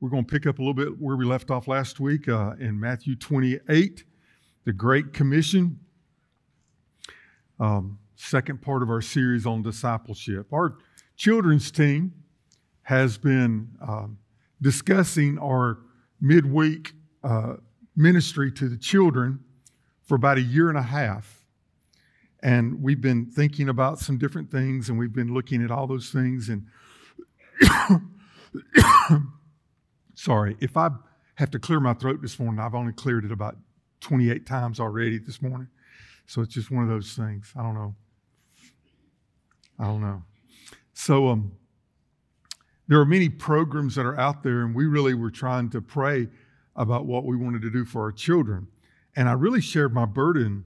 we're going to pick up a little bit where we left off last week uh, in Matthew 28, the Great Commission. Um, second part of our series on discipleship. Our children's team has been um, discussing our midweek uh, ministry to the children for about a year and a half. And we've been thinking about some different things, and we've been looking at all those things. And sorry, if I have to clear my throat this morning, I've only cleared it about 28 times already this morning. So it's just one of those things. I don't know. I don't know. So um, there are many programs that are out there, and we really were trying to pray about what we wanted to do for our children. And I really shared my burden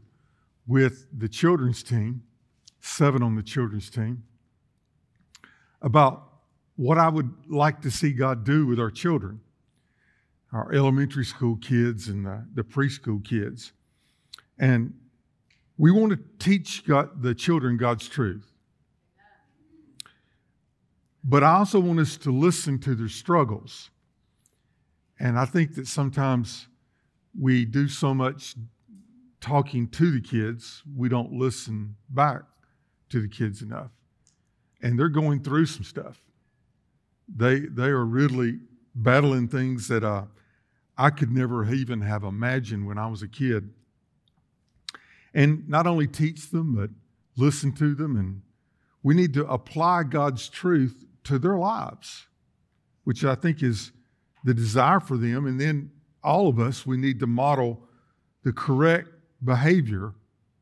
with the children's team, seven on the children's team, about what I would like to see God do with our children, our elementary school kids and the, the preschool kids. And we want to teach God, the children God's truth. But I also want us to listen to their struggles. And I think that sometimes we do so much talking to the kids, we don't listen back to the kids enough. And they're going through some stuff. They, they are really battling things that uh, I could never even have imagined when I was a kid. And not only teach them, but listen to them. And we need to apply God's truth to their lives, which I think is the desire for them. And then all of us, we need to model the correct behavior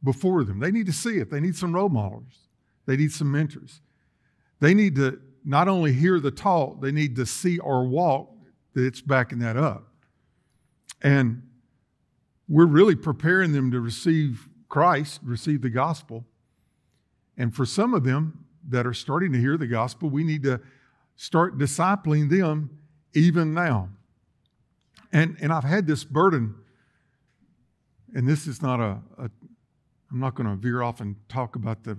before them. They need to see it. They need some role models. They need some mentors. They need to not only hear the talk, they need to see or walk that's backing that up. And we're really preparing them to receive Christ, receive the gospel. And for some of them that are starting to hear the gospel, we need to start discipling them even now. And, and I've had this burden, and this is not a, a I'm not going to veer off and talk about the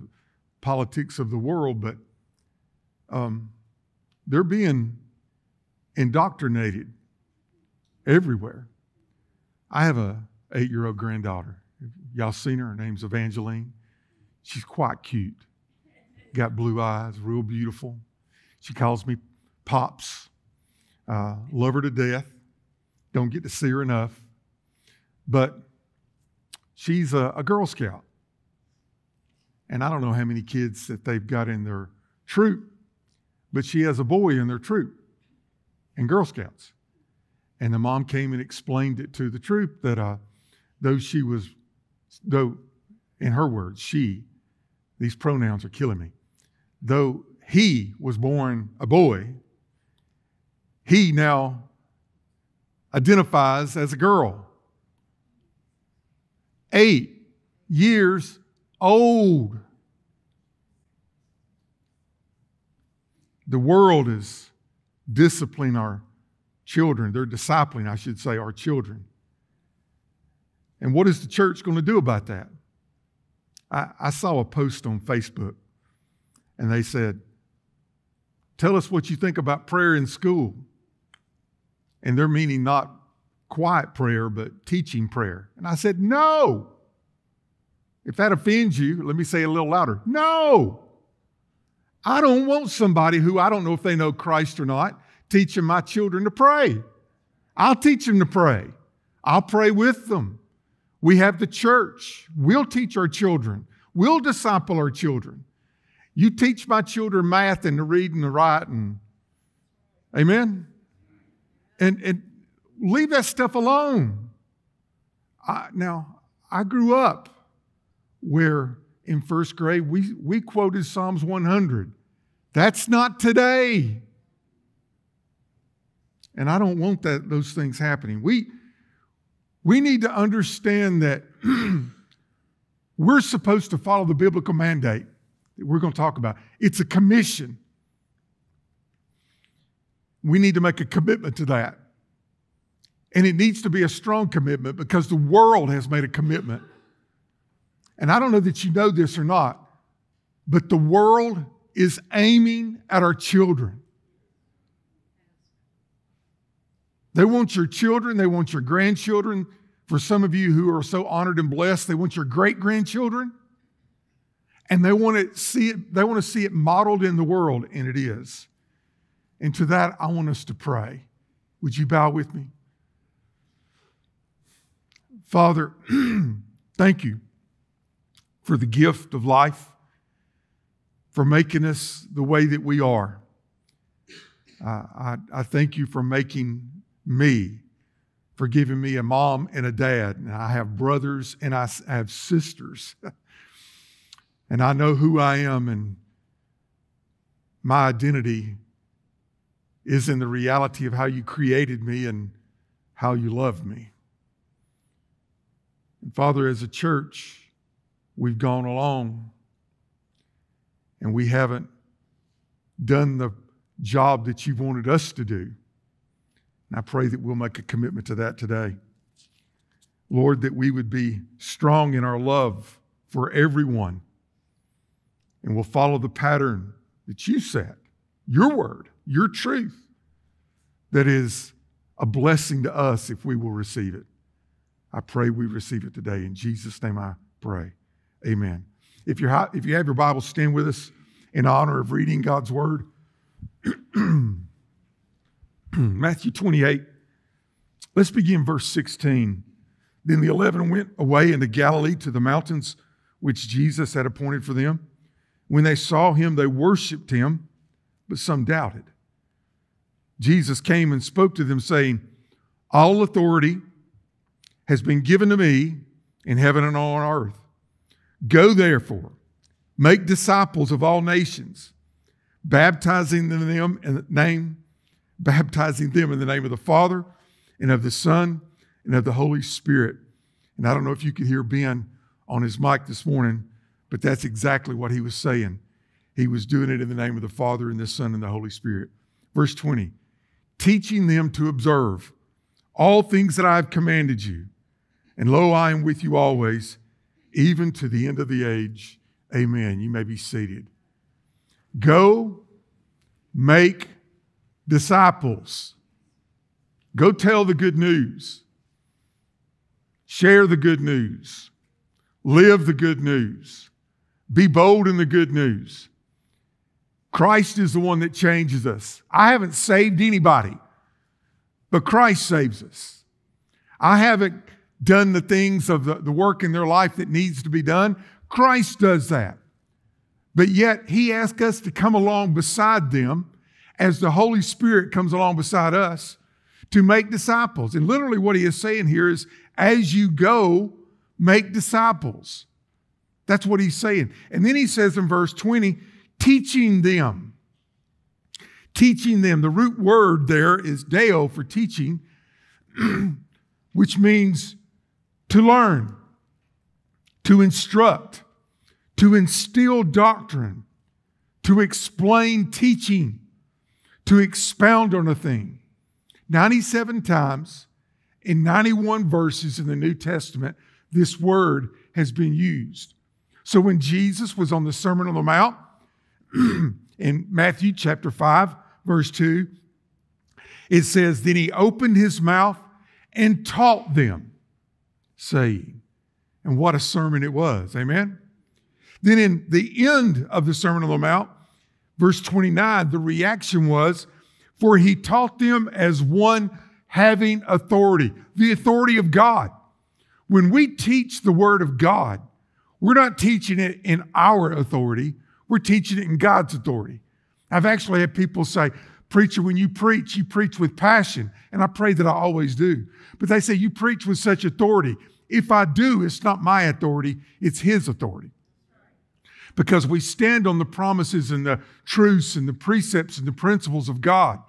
politics of the world, but um, they're being indoctrinated everywhere. I have a eight-year-old granddaughter. Y'all seen her? Her name's Evangeline. She's quite cute. Got blue eyes, real beautiful. She calls me Pops. Uh, love her to death. Don't get to see her enough. But she's a, a Girl Scout. And I don't know how many kids that they've got in their troop, but she has a boy in their troop in Girl Scouts. And the mom came and explained it to the troop that uh, though she was, though, in her words, she, these pronouns are killing me, though he was born a boy, he now identifies as a girl. Eight years old. The world is disciplining our children. They're discipling, I should say, our children. And what is the church going to do about that? I, I saw a post on Facebook, and they said, Tell us what you think about prayer in school. And they're meaning not quiet prayer, but teaching prayer. And I said, No. If that offends you, let me say it a little louder. No. I don't want somebody who I don't know if they know Christ or not teaching my children to pray. I'll teach them to pray. I'll pray with them. We have the church. We'll teach our children. We'll disciple our children. You teach my children math and to read and to write and amen and, and leave that stuff alone. I, now, I grew up where in first grade we, we quoted Psalms 100. That's not today. And I don't want that, those things happening. We, we need to understand that we're supposed to follow the biblical mandate that we're going to talk about. It's a commission. We need to make a commitment to that. And it needs to be a strong commitment because the world has made a commitment. And I don't know that you know this or not, but the world is aiming at our children. They want your children, they want your grandchildren. For some of you who are so honored and blessed, they want your great grandchildren. And they want to see it, they want to see it modeled in the world, and it is. And to that, I want us to pray. Would you bow with me? Father, thank you for the gift of life, for making us the way that we are. I, I thank you for making me, for giving me a mom and a dad. And I have brothers and I have sisters. and I know who I am, and my identity is in the reality of how you created me and how you love me. And Father, as a church, we've gone along and we haven't done the job that you wanted us to do. And I pray that we'll make a commitment to that today. Lord, that we would be strong in our love for everyone and we'll follow the pattern that you set, your word, your truth, that is a blessing to us if we will receive it. I pray we receive it today. In Jesus' name I pray. Amen. If, you're, if you have your Bible, stand with us in honor of reading God's word. Matthew 28. Let's begin verse 16. Then the eleven went away into Galilee to the mountains which Jesus had appointed for them. When they saw him, they worshiped him, but some doubted. Jesus came and spoke to them, saying, All authority has been given to me in heaven and on earth. Go therefore, make disciples of all nations, baptizing them in the name baptizing them in the name of the Father and of the Son and of the Holy Spirit. And I don't know if you could hear Ben on his mic this morning, but that's exactly what he was saying. He was doing it in the name of the Father and the Son and the Holy Spirit. Verse 20, teaching them to observe all things that I have commanded you. And lo, I am with you always, even to the end of the age. Amen. You may be seated. Go make disciples. Go tell the good news. Share the good news. Live the good news. Be bold in the good news. Christ is the one that changes us. I haven't saved anybody, but Christ saves us. I haven't done the things of the, the work in their life that needs to be done. Christ does that. But yet, He asks us to come along beside them as the Holy Spirit comes along beside us to make disciples. And literally, what he is saying here is, as you go, make disciples. That's what he's saying. And then he says in verse 20, teaching them. Teaching them. The root word there is deo for teaching, which means to learn, to instruct, to instill doctrine, to explain teaching to expound on a thing. 97 times in 91 verses in the New Testament, this word has been used. So when Jesus was on the Sermon on the Mount in Matthew chapter 5, verse 2, it says, Then he opened his mouth and taught them, saying, and what a sermon it was. Amen. Then in the end of the Sermon on the Mount, Verse 29, the reaction was, For he taught them as one having authority, the authority of God. When we teach the word of God, we're not teaching it in our authority, we're teaching it in God's authority. I've actually had people say, Preacher, when you preach, you preach with passion. And I pray that I always do. But they say, You preach with such authority. If I do, it's not my authority, it's His authority because we stand on the promises and the truths and the precepts and the principles of God.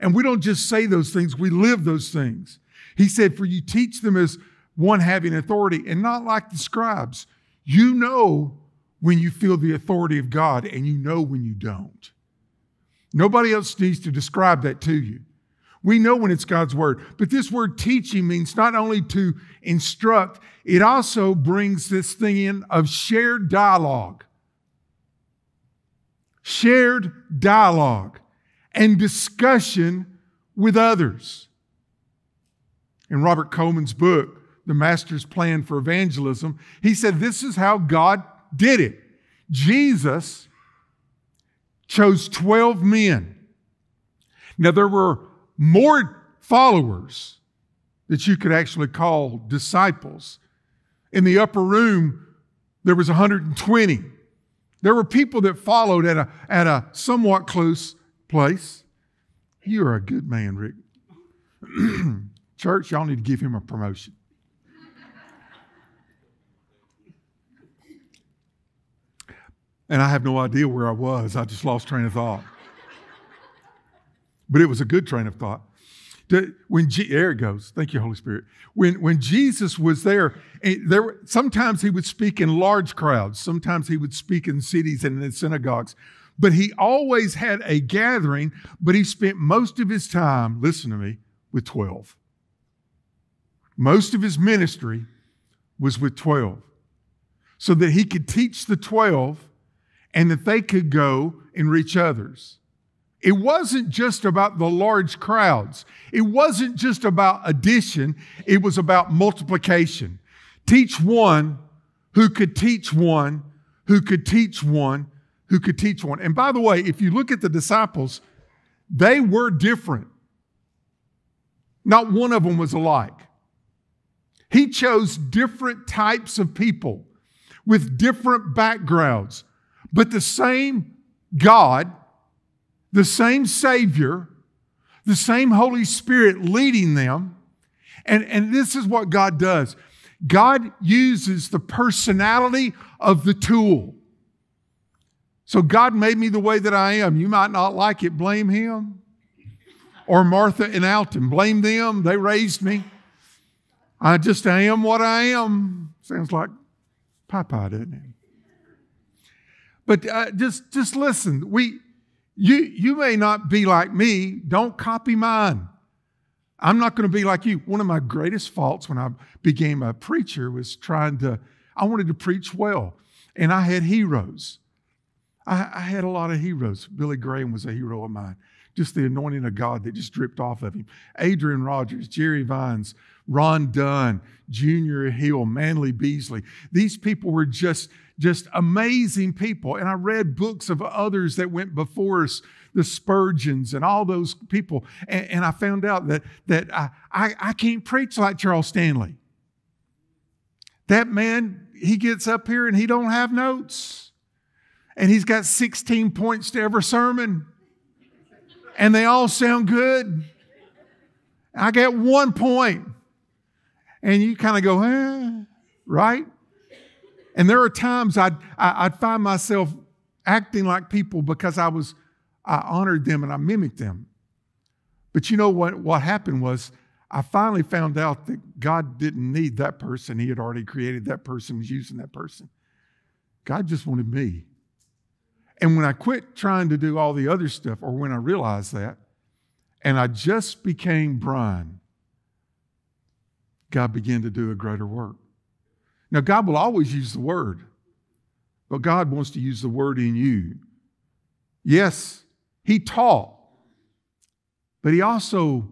And we don't just say those things, we live those things. He said, For you teach them as one having authority and not like the scribes. You know when you feel the authority of God and you know when you don't. Nobody else needs to describe that to you. We know when it's God's word. But this word teaching means not only to instruct, it also brings this thing in of shared dialogue shared dialogue and discussion with others. in Robert Coleman's book, The Master's Plan for Evangelism, he said this is how God did it. Jesus chose 12 men. Now, there were more followers that you could actually call disciples. In the upper room, there was 120. There were people that followed at a, at a somewhat close place. You are a good man, Rick. Church, y'all need to give him a promotion. And I have no idea where I was. I just lost train of thought. But it was a good train of thought. When G- there it goes. Thank you, Holy Spirit. When when Jesus was there, there sometimes he would speak in large crowds. Sometimes he would speak in cities and in synagogues. But he always had a gathering. But he spent most of his time, listen to me, with twelve. Most of his ministry was with twelve, so that he could teach the twelve, and that they could go and reach others. It wasn't just about the large crowds. It wasn't just about addition. It was about multiplication. Teach one who could teach one, who could teach one, who could teach one. And by the way, if you look at the disciples, they were different. Not one of them was alike. He chose different types of people with different backgrounds, but the same God the same Savior, the same Holy Spirit leading them. And, and this is what God does God uses the personality of the tool. So God made me the way that I am. You might not like it, blame Him. Or Martha and Alton, blame them. They raised me. I just am what I am. Sounds like Popeye, doesn't it? But uh, just, just listen. We, you, you may not be like me. Don't copy mine. I'm not going to be like you. One of my greatest faults when I became a preacher was trying to, I wanted to preach well, and I had heroes. I, I had a lot of heroes. Billy Graham was a hero of mine. Just the anointing of God that just dripped off of him. Adrian Rogers, Jerry Vines, Ron Dunn, Junior Hill, Manley Beasley. These people were just just amazing people. And I read books of others that went before us, the Spurgeons and all those people. And, and I found out that, that I, I, I can't preach like Charles Stanley. That man, he gets up here and he don't have notes. And he's got 16 points to every sermon. And they all sound good. I get one point. And you kind of go, eh, right? And there are times I'd, I'd find myself acting like people because I was, I honored them and I mimicked them. But you know what, what happened was I finally found out that God didn't need that person. He had already created that person, was using that person. God just wanted me. And when I quit trying to do all the other stuff, or when I realized that, and I just became Brian, God began to do a greater work. Now, God will always use the word, but God wants to use the word in you. Yes, He taught, but He also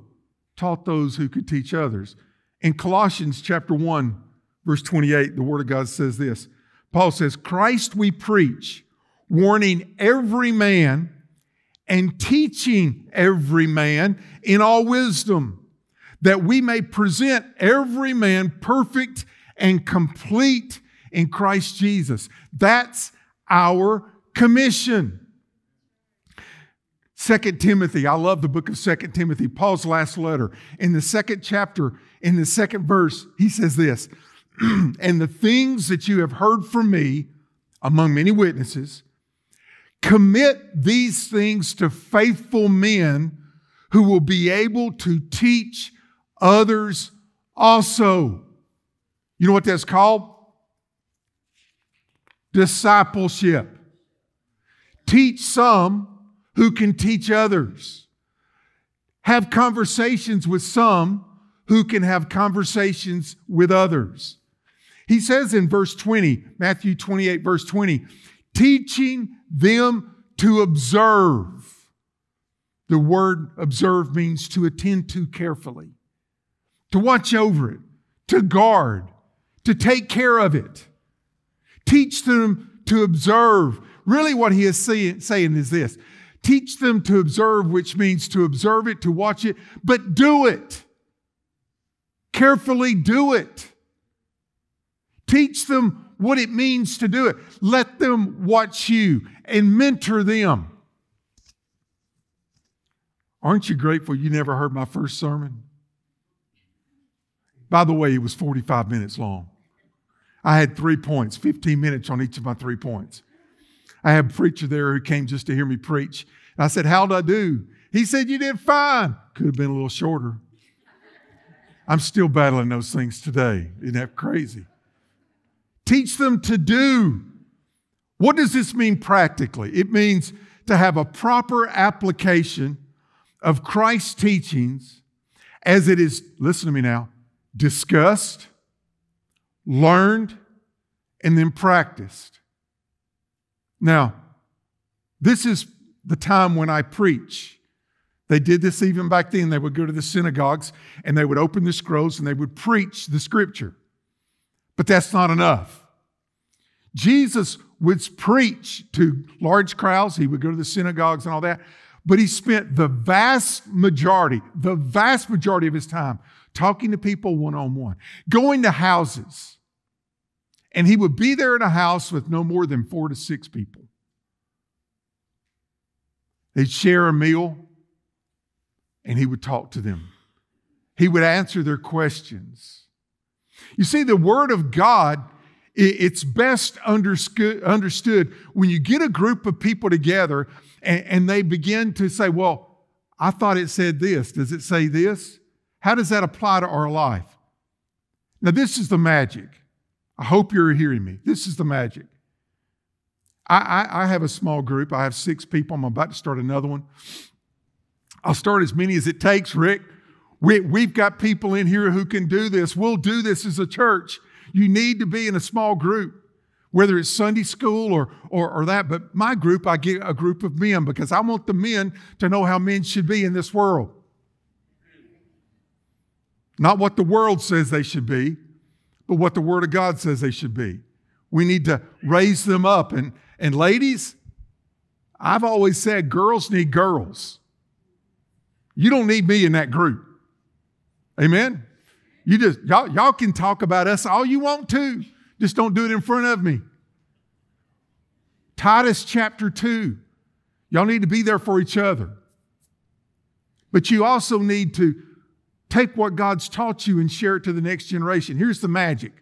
taught those who could teach others. In Colossians chapter 1, verse 28, the Word of God says this Paul says, Christ we preach, warning every man and teaching every man in all wisdom, that we may present every man perfect and complete in Christ Jesus. That's our commission. Second Timothy, I love the book of Second Timothy, Paul's last letter. In the second chapter, in the second verse, he says this And the things that you have heard from me among many witnesses, commit these things to faithful men who will be able to teach others also. You know what that's called? Discipleship. Teach some who can teach others. Have conversations with some who can have conversations with others. He says in verse 20, Matthew 28, verse 20, teaching them to observe. The word observe means to attend to carefully to watch over it, to guard, to take care of it. Teach them to observe. Really, what he is saying is this teach them to observe, which means to observe it, to watch it, but do it. Carefully do it. Teach them what it means to do it. Let them watch you and mentor them. Aren't you grateful you never heard my first sermon? By the way, it was 45 minutes long. I had three points, 15 minutes on each of my three points. I had a preacher there who came just to hear me preach. And I said, How'd I do? He said, You did fine. Could have been a little shorter. I'm still battling those things today. Isn't that crazy? Teach them to do. What does this mean practically? It means to have a proper application of Christ's teachings as it is, listen to me now, discussed, learned, and then practiced. Now, this is the time when I preach. They did this even back then. They would go to the synagogues and they would open the scrolls and they would preach the scripture. But that's not enough. Jesus would preach to large crowds, he would go to the synagogues and all that, but he spent the vast majority, the vast majority of his time talking to people one on one, going to houses. And he would be there in a house with no more than four to six people. They'd share a meal and he would talk to them. He would answer their questions. You see, the Word of God, it's best understood when you get a group of people together and they begin to say, Well, I thought it said this. Does it say this? How does that apply to our life? Now, this is the magic. I hope you're hearing me. This is the magic. I, I, I have a small group. I have six people. I'm about to start another one. I'll start as many as it takes, Rick. We, we've got people in here who can do this. We'll do this as a church. You need to be in a small group, whether it's Sunday school or, or, or that. But my group, I get a group of men because I want the men to know how men should be in this world. Not what the world says they should be, but what the Word of God says they should be. We need to raise them up. And, and ladies, I've always said girls need girls. You don't need me in that group. Amen? You just, y'all, y'all can talk about us all you want to. Just don't do it in front of me. Titus chapter 2. Y'all need to be there for each other. But you also need to take what God's taught you and share it to the next generation. Here's the magic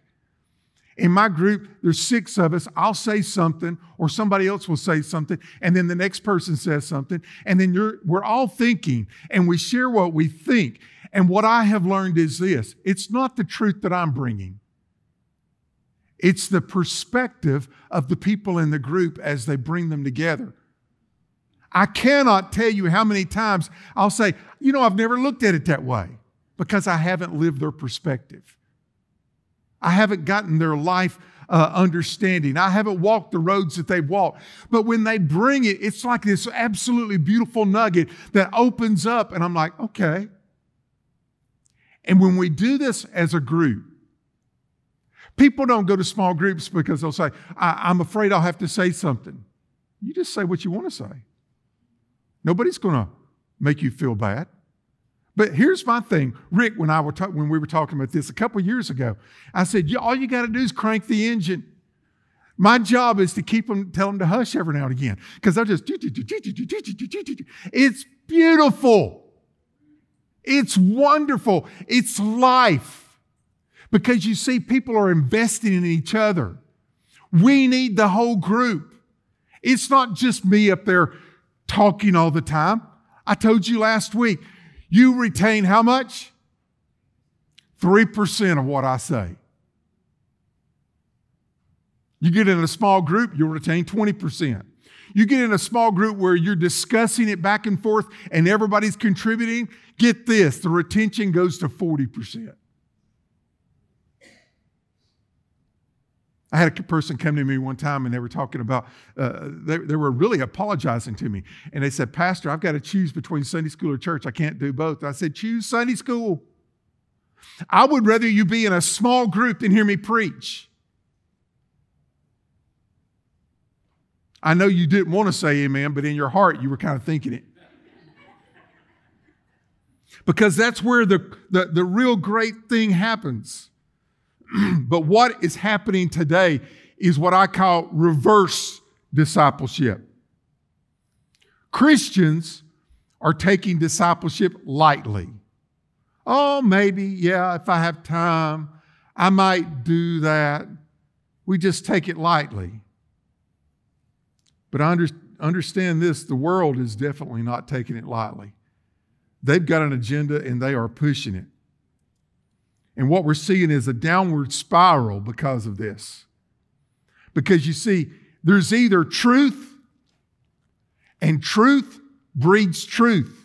in my group, there's six of us. I'll say something, or somebody else will say something, and then the next person says something, and then we're all thinking, and we share what we think. And what I have learned is this it's not the truth that I'm bringing, it's the perspective of the people in the group as they bring them together. I cannot tell you how many times I'll say, you know, I've never looked at it that way because I haven't lived their perspective. I haven't gotten their life uh, understanding. I haven't walked the roads that they've walked. But when they bring it, it's like this absolutely beautiful nugget that opens up, and I'm like, okay. And when we do this as a group, people don't go to small groups because they'll say, I'm afraid I'll have to say something. You just say what you want to say. Nobody's going to make you feel bad. But here's my thing, Rick. When I were ta- when we were talking about this a couple years ago, I said all you got to do is crank the engine. My job is to keep them, tell them to hush every now and again because they'll just. It's beautiful. It's wonderful. It's life because you see, people are investing in each other. We need the whole group. It's not just me up there talking all the time. I told you last week, you retain how much? 3% of what I say. You get in a small group, you'll retain 20%. You get in a small group where you're discussing it back and forth and everybody's contributing, get this the retention goes to 40%. I had a person come to me one time and they were talking about, uh, they, they were really apologizing to me. And they said, Pastor, I've got to choose between Sunday school or church. I can't do both. I said, choose Sunday school. I would rather you be in a small group than hear me preach. I know you didn't want to say amen, but in your heart you were kind of thinking it. Because that's where the, the, the real great thing happens. but what is happening today is what I call reverse discipleship. Christians are taking discipleship lightly. Oh, maybe, yeah, if I have time, I might do that. We just take it lightly. But under, understand this the world is definitely not taking it lightly. They've got an agenda and they are pushing it. And what we're seeing is a downward spiral because of this. Because you see, there's either truth, and truth breeds truth.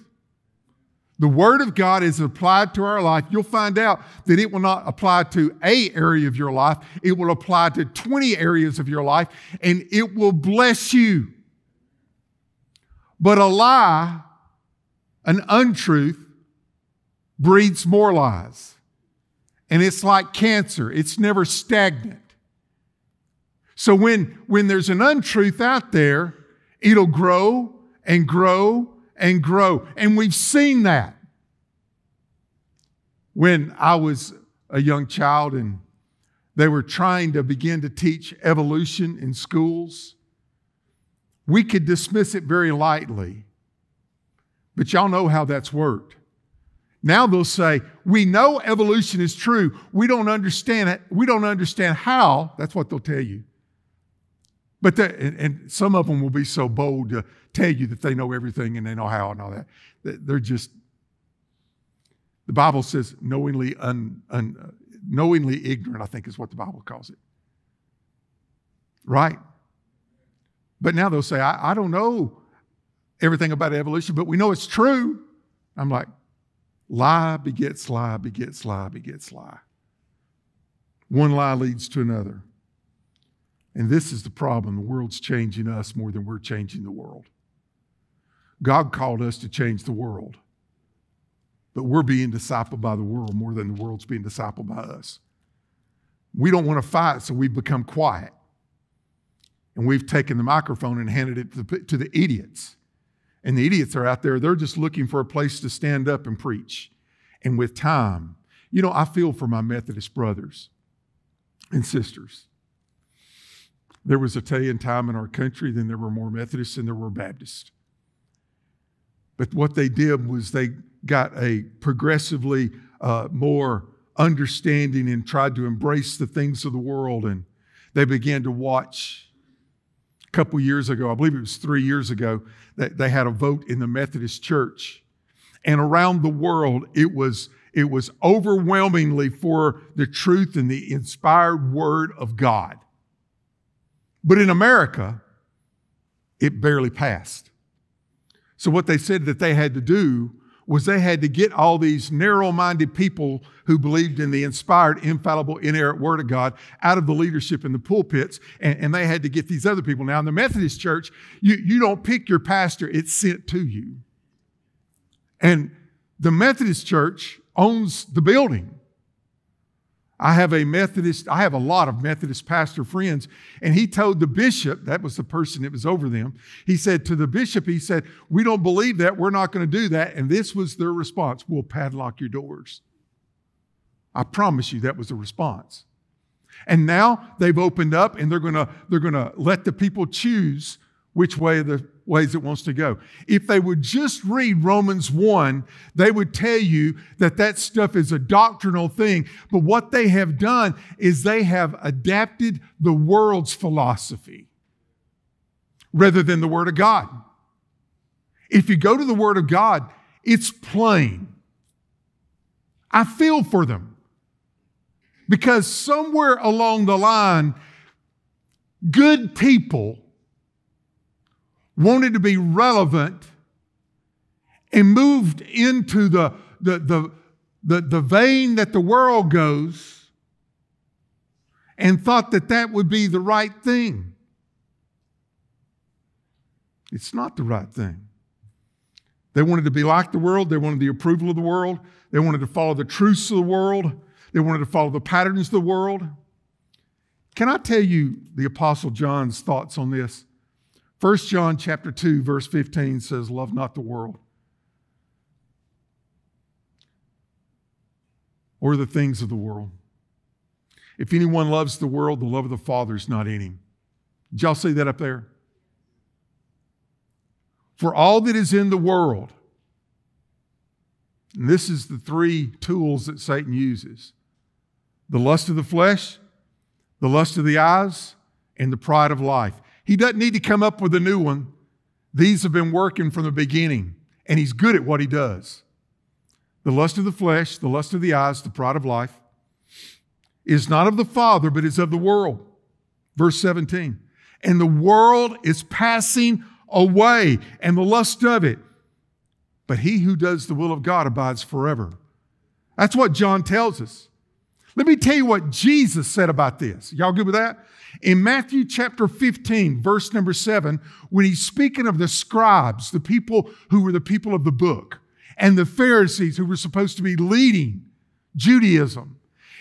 The Word of God is applied to our life. You'll find out that it will not apply to a area of your life. It will apply to 20 areas of your life and it will bless you. But a lie, an untruth, breeds more lies. And it's like cancer. It's never stagnant. So when, when there's an untruth out there, it'll grow and grow and grow. And we've seen that. When I was a young child and they were trying to begin to teach evolution in schools, we could dismiss it very lightly. But y'all know how that's worked. Now they'll say, we know evolution is true. We don't understand it. We don't understand how. That's what they'll tell you. But the, and, and, some of them will be so bold to tell you that they know everything and they know how and all that. They're just, the Bible says knowingly, un, un, knowingly ignorant, I think is what the Bible calls it. Right? But now they'll say, I, I don't know everything about evolution, but we know it's true. I'm like, lie begets lie, begets lie, begets lie. One lie leads to another. And this is the problem. The world's changing us more than we're changing the world. God called us to change the world, but we're being discipled by the world more than the world's being discipled by us. We don't want to fight, so we've become quiet. And we've taken the microphone and handed it to the, to the idiots. And the idiots are out there, they're just looking for a place to stand up and preach. And with time, you know, I feel for my Methodist brothers and sisters. There was a day and time in our country, then there were more Methodists than there were Baptists. But what they did was they got a progressively uh, more understanding and tried to embrace the things of the world. And they began to watch. Couple years ago, I believe it was three years ago, that they had a vote in the Methodist Church. And around the world, it was, it was overwhelmingly for the truth and the inspired word of God. But in America, it barely passed. So, what they said that they had to do was they had to get all these narrow minded people who believed in the inspired, infallible, inerrant Word of God out of the leadership in the pulpits, and, and, they had to get these other people. Now, in the Methodist church, you, you don't pick your pastor, it's sent to you. And the Methodist church owns the building. I have a Methodist, I have a lot of Methodist pastor friends, and he told the bishop, that was the person that was over them, he said to the bishop, he said, We don't believe that, we're not going to do that. And this was their response We'll padlock your doors. I promise you that was the response. And now they've opened up and they're going to they're going to let the people choose which way the ways it wants to go. If they would just read Romans 1, they would tell you that that stuff is a doctrinal thing. But what they have done is they have adapted the world's philosophy rather than the Word of God. If you go to the Word of God, it's plain. I feel for them because somewhere along the line, good people wanted to be relevant and moved into the, the, the, the, the vein that the world goes and thought that that would be the right thing. It's not the right thing. They wanted to be like the world. They wanted the approval of the world. They wanted to follow the truths of the world. They wanted to follow the patterns of the world. Can I tell you the Apostle John's thoughts on this? 1 John chapter 2, verse 15 says, Love not the world or the things of the world. If anyone loves the world, the love of the Father is not in him. Did y'all see that up there? For all that is in the world, and this is the three tools that Satan uses the lust of the flesh, the lust of the eyes, and the pride of life. He doesn't need to come up with a new one. These have been working from the beginning, and he's good at what he does. The lust of the flesh, the lust of the eyes, the pride of life is not of the Father, but is of the world. Verse 17. And the world is passing away, and the lust of it. But he who does the will of God abides forever. That's what John tells us. Let me tell you what Jesus said about this. Y'all good with that? In Matthew chapter 15, verse number 7, when he's speaking of the scribes, the people who were the people of the book, and the Pharisees who were supposed to be leading Judaism.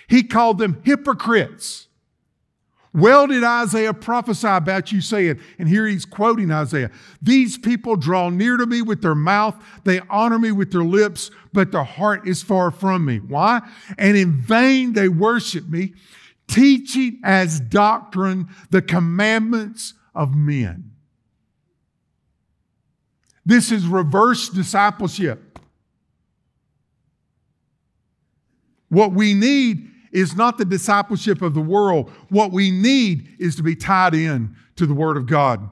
He called them hypocrites. Well, did Isaiah prophesy about you, saying, and here he's quoting Isaiah These people draw near to me with their mouth, they honor me with their lips, but their heart is far from me. Why? And in vain they worship me, teaching as doctrine the commandments of men. This is reverse discipleship. What we need is not the discipleship of the world. What we need is to be tied in to the Word of God.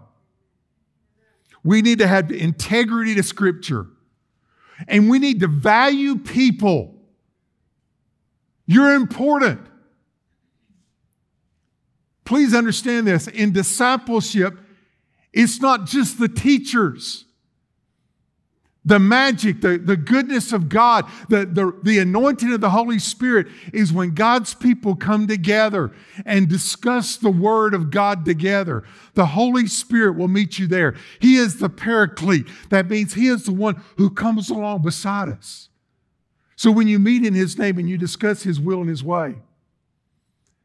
We need to have integrity to Scripture. And we need to value people. You're important. Please understand this. In discipleship, it's not just the teachers the magic, the, the goodness of God, the, the, the anointing of the Holy Spirit is when God's people come together and discuss the Word of God together. The Holy Spirit will meet you there. He is the paraclete. That means He is the one who comes along beside us. So when you meet in His name and you discuss His will and His way,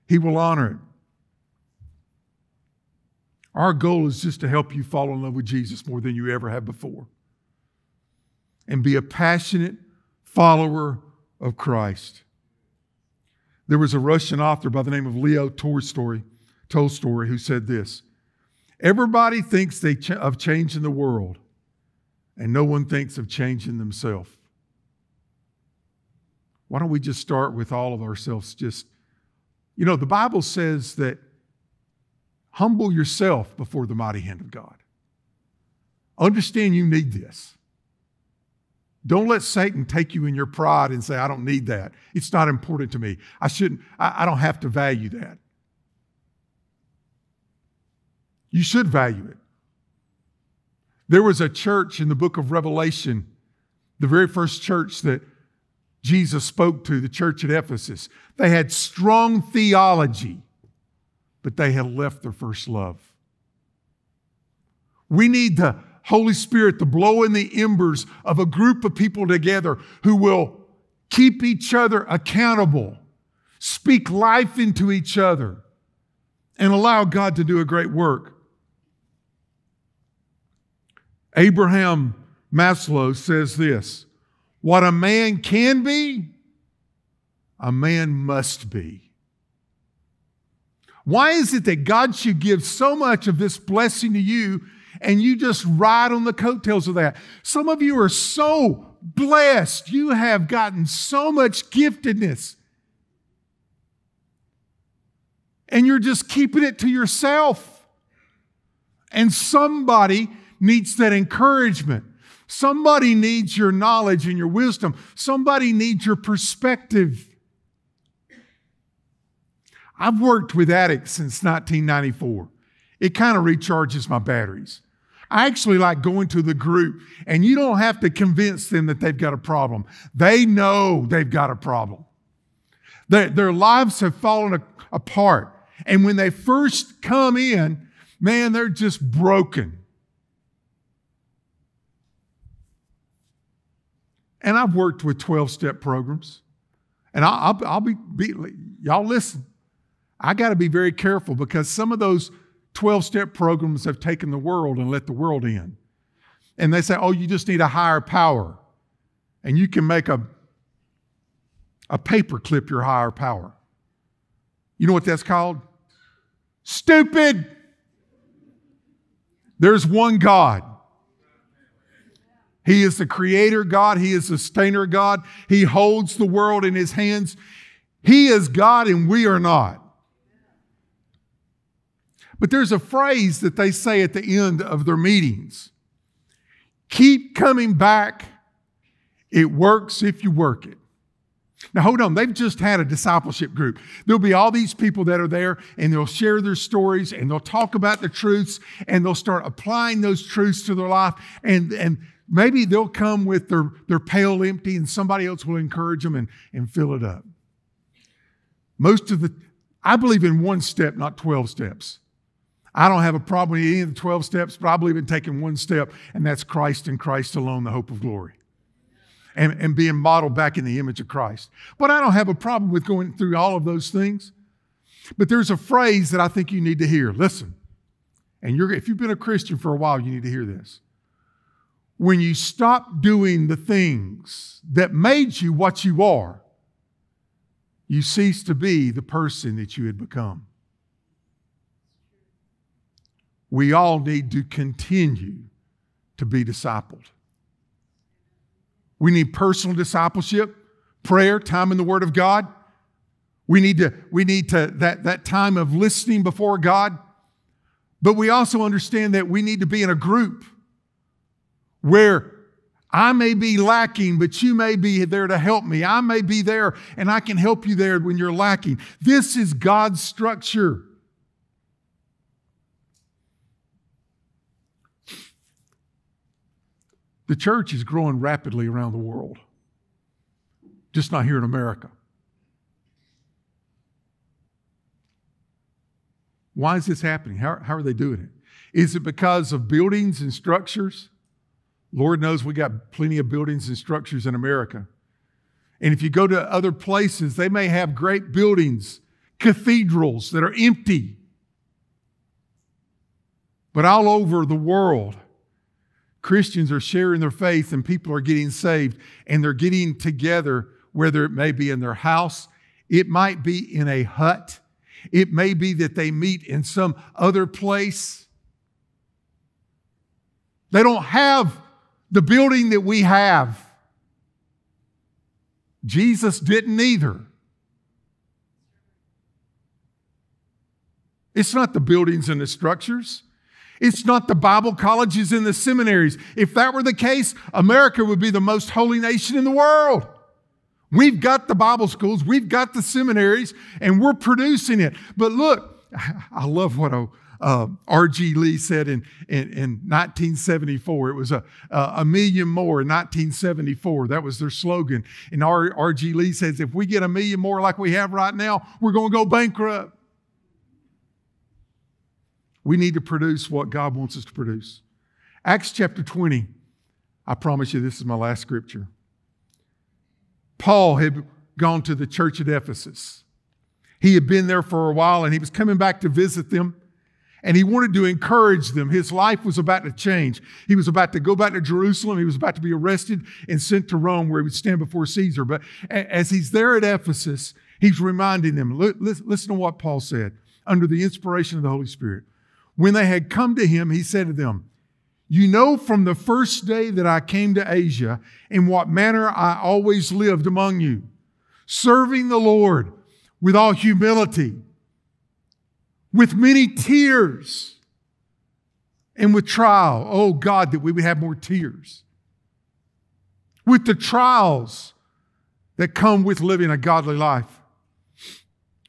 He will honor it. Our goal is just to help you fall in love with Jesus more than you ever have before and be a passionate follower of Christ. There was a Russian author by the name of Leo Tolstoy, Tolstoy who said this Everybody thinks they ch- of changing the world, and no one thinks of changing themselves. Why don't we just start with all of ourselves? Just, you know, the Bible says that humble yourself before the mighty hand of God. Understand you need this. Don't let Satan take you in your pride and say, I don't need that. It's not important to me. I shouldn't, I, I don't have to value that. You should value it. There was a church in the book of Revelation, the very first church that Jesus spoke to, the church at Ephesus. They had strong theology, but they had left their first love. We need to Holy Spirit to blow in the embers of a group of people together who will keep each other accountable, speak life into each other, and allow God to do a great work. Abraham Maslow says this What a man can be, a man must be. Why is it that God should give so much of this blessing to you and you just ride on the coattails of that. Some of you are so blessed. You have gotten so much giftedness. And you're just keeping it to yourself. And somebody needs that encouragement. Somebody needs your knowledge and your wisdom. Somebody needs your perspective. I've worked with addicts since 1994. It kind of recharges my batteries. I actually like going to the group, and you don't have to convince them that they've got a problem. They know they've got a problem. Their, their lives have fallen a, apart. And when they first come in, man, they're just broken. And I've worked with 12 step programs. And I'll, I'll, I'll be, be, y'all listen. I got to be very careful because some of those 12 step programs have taken the world and let the world in. And they say, oh, you just need a higher power. And you can make a, a paper clip your higher power. You know what that's called? Stupid. There's one God. He is the creator God. He is the sustainer God. He holds the world in his hands. He is God and we are not. But there's a phrase that they say at the end of their meetings keep coming back. It works if you work it. Now, hold on. They've just had a discipleship group. There'll be all these people that are there, and they'll share their stories, and they'll talk about the truths, and they'll start applying those truths to their life. And, and maybe they'll come with their, their pail empty, and somebody else will encourage them and, and fill it up. Most of the, I believe in one step, not 12 steps. I don't have a problem with any of the 12 steps, but I believe in taking one step, and that's Christ and Christ alone, the hope of glory and, and being modeled back in the image of Christ. But I don't have a problem with going through all of those things. But there's a phrase that I think you need to hear. Listen, and you're, if you've been a Christian for a while, you need to hear this. When you stop doing the things that made you what you are, you cease to be the person that you had become. We all need to continue to be discipled. We need personal discipleship, prayer, time in the Word of God. We need to, we need to that, that time of listening before God. But we also understand that we need to be in a group where I may be lacking, but you may be there to help me. I may be there and I can help you there when you're lacking. This is God's structure. The church is growing rapidly around the world, just not here in America. Why is this happening? How, how are they doing it? Is it because of buildings and structures? Lord knows we got plenty of buildings and structures in America. And if you go to other places, they may have great buildings, cathedrals that are empty. But all over the world, Christians are sharing their faith and people are getting saved and they're getting together, whether it may be in their house, it might be in a hut, it may be that they meet in some other place. They don't have the building that we have. Jesus didn't either. It's not the buildings and the structures. It's not the Bible colleges and the seminaries. If that were the case, America would be the most holy nation in the world. We've got the Bible schools, we've got the seminaries, and we're producing it. But look, I love what uh, R.G. Lee said in, in, in 1974. It was a, a million more in 1974. That was their slogan. And R.G. Lee says, if we get a million more like we have right now, we're going to go bankrupt. We need to produce what God wants us to produce. Acts chapter 20, I promise you, this is my last scripture. Paul had gone to the church at Ephesus. He had been there for a while and he was coming back to visit them. And he wanted to encourage them. His life was about to change. He was about to go back to Jerusalem. He was about to be arrested and sent to Rome where he would stand before Caesar. But as he's there at Ephesus, he's reminding them listen to what Paul said under the inspiration of the Holy Spirit. When they had come to him, he said to them, You know from the first day that I came to Asia in what manner I always lived among you, serving the Lord with all humility, with many tears, and with trial. Oh God, that we would have more tears. With the trials that come with living a godly life,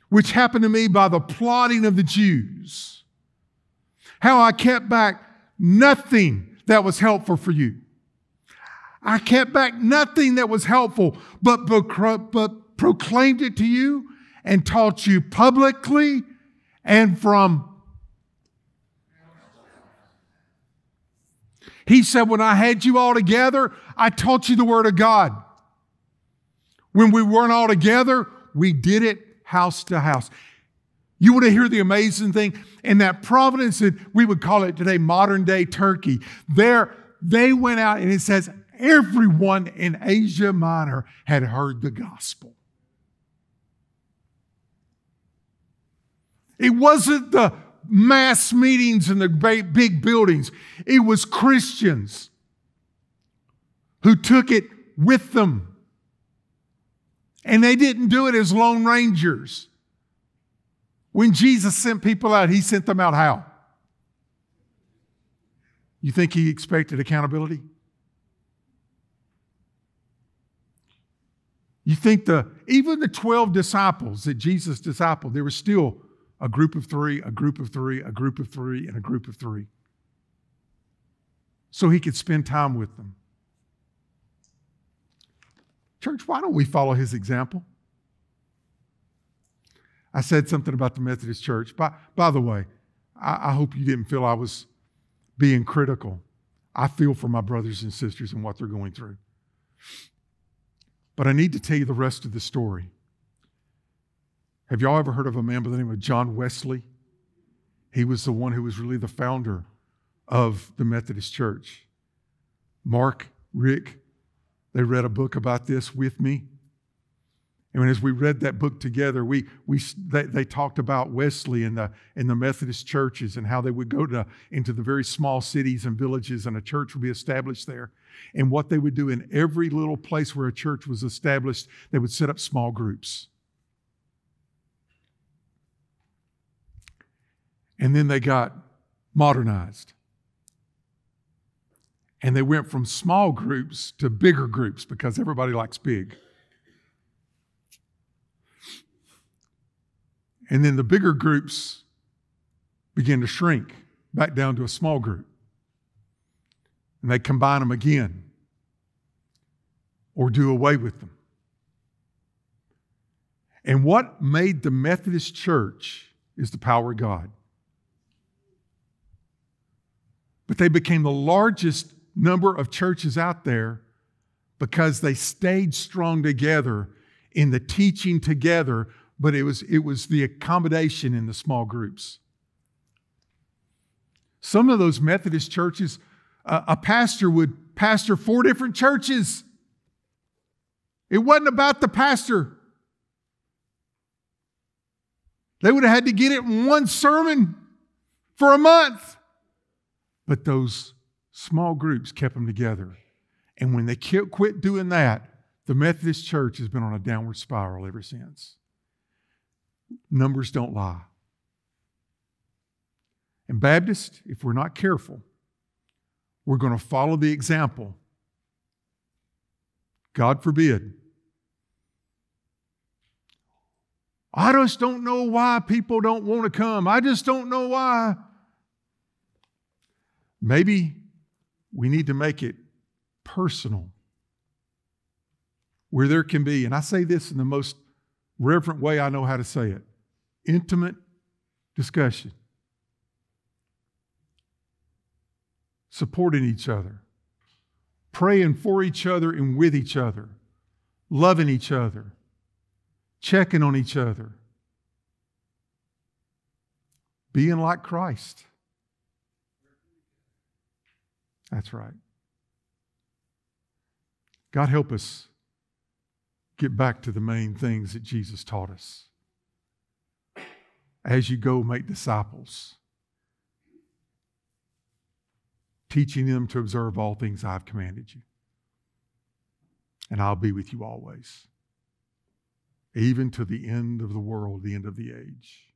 which happened to me by the plotting of the Jews how I kept back nothing that was helpful for you. I kept back nothing that was helpful, but, but proclaimed it to you and taught you publicly and from. He said, When I had you all together, I taught you the Word of God. When we weren't all together, we did it house to house. You want to hear the amazing thing? In that Providence, that we would call it today modern day Turkey, there they went out and it says everyone in Asia Minor had heard the gospel. It wasn't the mass meetings in the big buildings, it was Christians who took it with them. And they didn't do it as lone rangers. When Jesus sent people out, he sent them out how? You think he expected accountability? You think the even the 12 disciples that Jesus discipled, there was still a group of three, a group of three, a group of three, and a group of three. So he could spend time with them. Church, why don't we follow his example? I said something about the Methodist Church. By, by the way, I, I hope you didn't feel I was being critical. I feel for my brothers and sisters and what they're going through. But I need to tell you the rest of the story. Have y'all ever heard of a man by the name of John Wesley? He was the one who was really the founder of the Methodist Church. Mark, Rick, they read a book about this with me. And as we read that book together, we, we, they, they, talked about Wesley and the, and the Methodist churches and how they would go to, into the very small cities and villages and a church would be established there. And what they would do in every little place where a church was established, they would set up small groups. And then they got modernized. And they went from small groups to bigger groups because everybody likes big. And then the bigger groups begin to shrink back down to a small group. And they combine them again or do away with them. And what made the Methodist Church is the power of God. But they became the largest number of churches out there because they stayed strong together in the teaching together but it was, it was the accommodation in the small groups. Some of those Methodist churches, uh, a pastor would pastor four different churches. It wasn't about the pastor. They would have had to get it in one sermon for a month. But those small groups kept them together. And when they quit doing that, the Methodist church has been on a downward spiral ever since. Numbers don't lie. And Baptist, if we're not careful, we're going to follow the example. God forbid. I just don't know why people don't want to come. I just don't know why. Maybe we need to make it personal where there can be, and I say this in the most reverent way I know how to say it. Intimate discussion, supporting each other, praying for each other and with each other, loving each other, checking on each other, being like Christ. That's right. God help us get back to the main things that Jesus taught us. As you go, make disciples, teaching them to observe all things I've commanded you. And I'll be with you always, even to the end of the world, the end of the age.